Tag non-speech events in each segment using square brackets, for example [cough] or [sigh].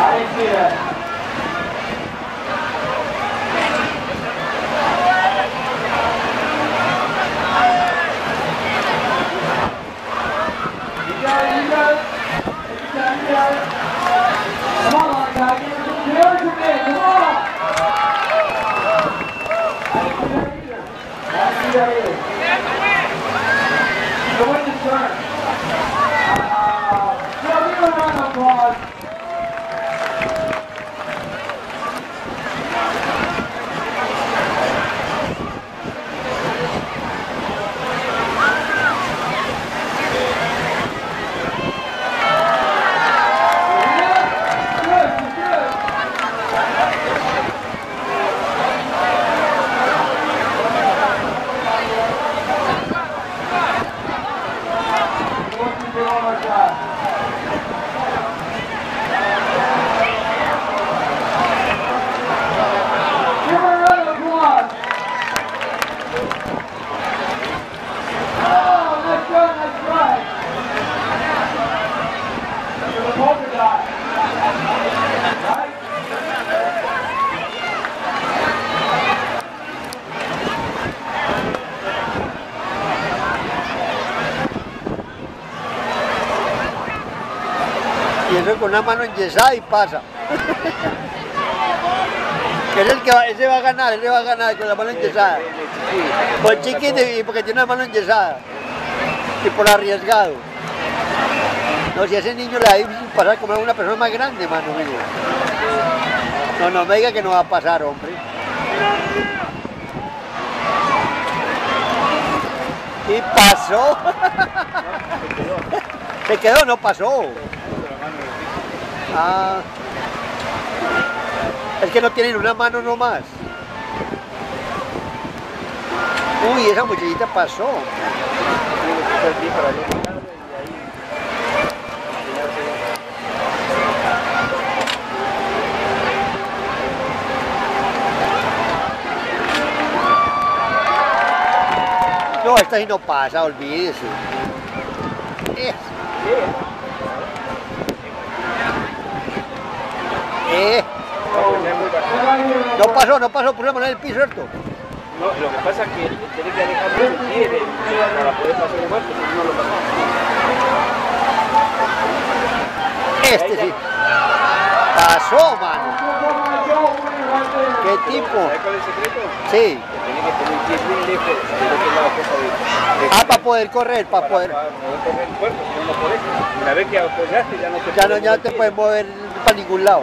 Aí tira. Vamos lá, cara. Meu jumento, vamos lá. Aí tira aí. Palmas, Y eso con una mano enyesada y pasa. Es el que va, ese va a ganar, ese va a ganar con la mano enyesada. Por chiquito y porque tiene una mano enyesada. Y por arriesgado. No, si a ese niño le da difícil pasar como a una persona más grande, mano mío. No, no me diga que no va a pasar, hombre. Y pasó. [laughs] Se quedó, no pasó. Ah. Es que no tienen una mano nomás. Uy, esa muchachita pasó. No, esta sí no pasa, olvídese. Eh, no pasó, no pasó, pusimos en el piso, ¿cierto? No, lo que pasa es que tiene que alejar mucho el pie de- para poder pasar igual, porque si no lo pasamos. Este sí. Pasó, mano. ¿Qué tipo? ¿Sabes cuál es el secreto? Sí. Que tiene que tener el pie bien lejos lado, cosa de... Ah, para poder correr, para poder. Para poder correr el cuerpo, si no por eso. Una vez que apoyaste ya no te Ya no, ya te el puedes mover para ningún lado.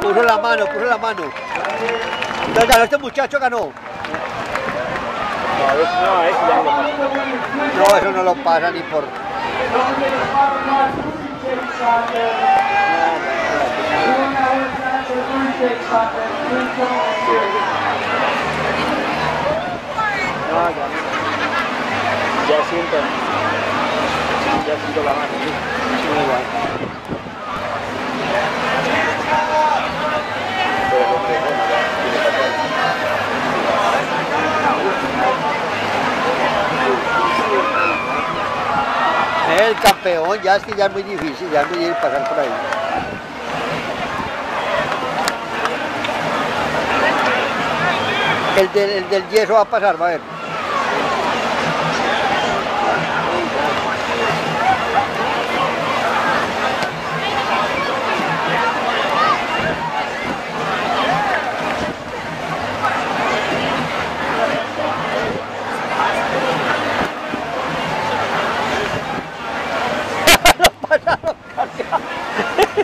Puso la mano, puso la mano. No, ganó este muchacho ganó. No, eso no lo pasa ni por. No, ya no. Ya siento. Ya siento la mano. ¿sí? Sí, igual. El. El campeón, ya es que ya es muy difícil, ya es muy difícil pasar por ahí. El del, el del yeso va a pasar, va a ver.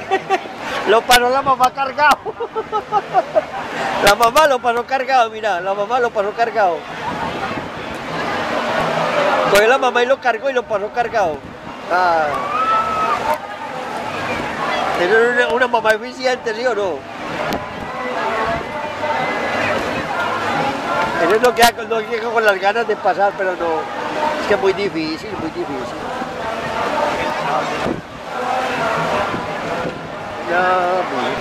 [laughs] Lo la mamá cargado. [laughs] La mamá lo pasó cargado, mira, la mamá lo pasó cargado. Cogió la mamá y lo cargó y lo pasó cargado. Ah. Es una, mamá eficiente, ¿sí o no? Eso es lo que hago, lo que hago con las ganas de pasar, pero no. Es que es muy difícil, muy difícil. Ya, pues.